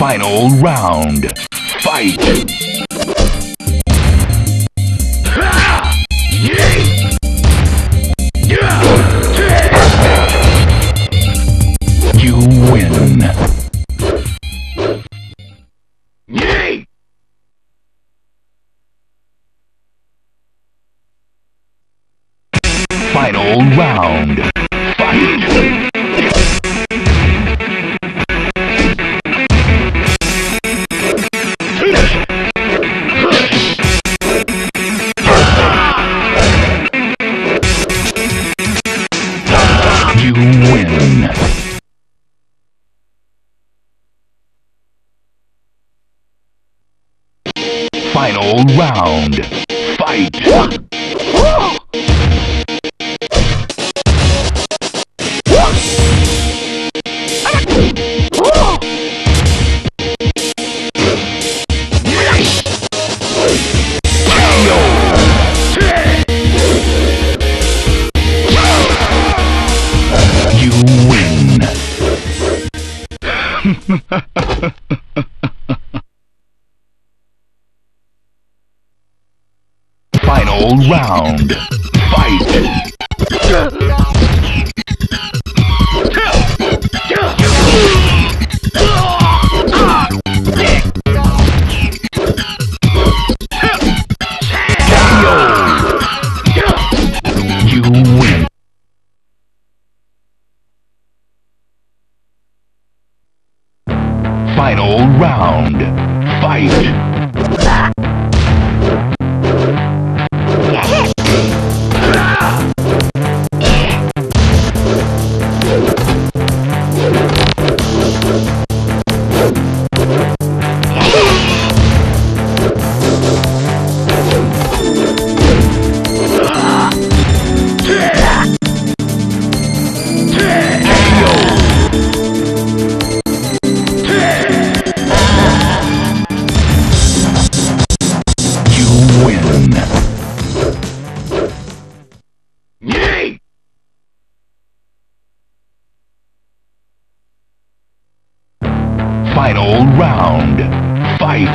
Final round. Fight! You win. Final round. Fight! Final round. Fight! You win. Final round. Fight! Final round. Fight!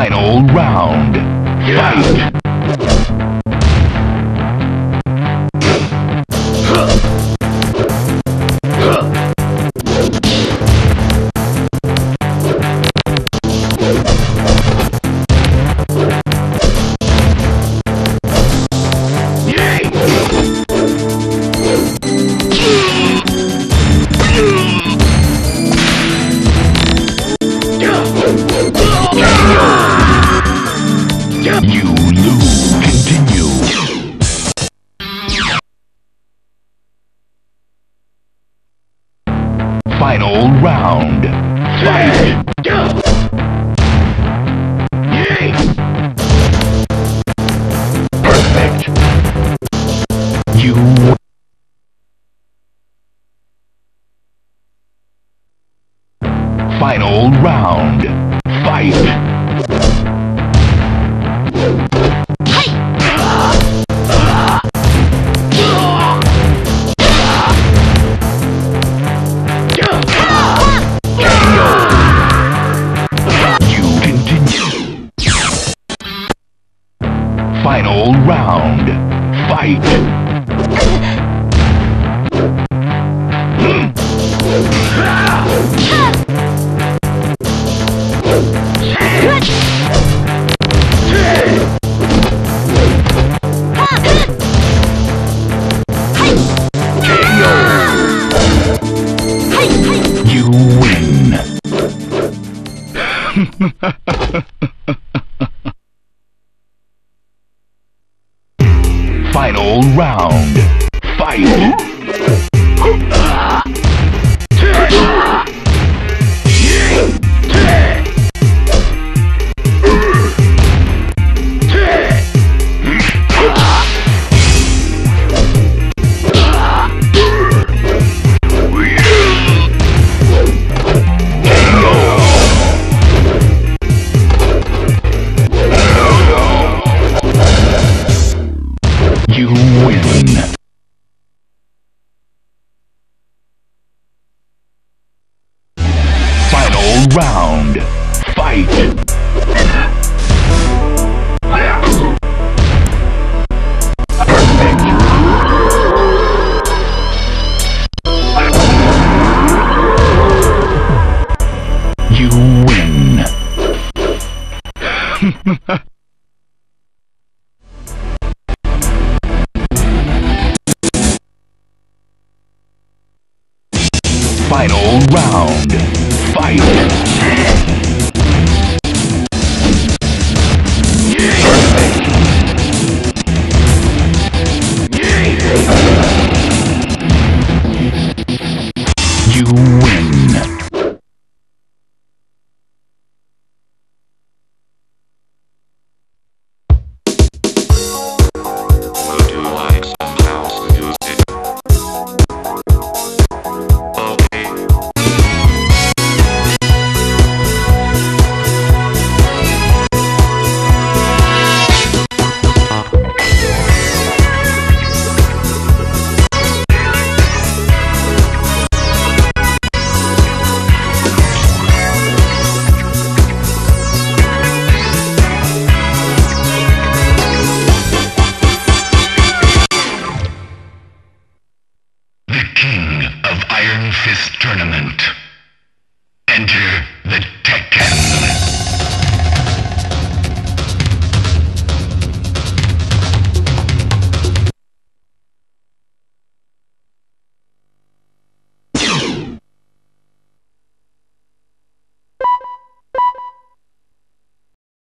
Final round. Fight! Final round. Fight! Round. Fight. You win. Final round.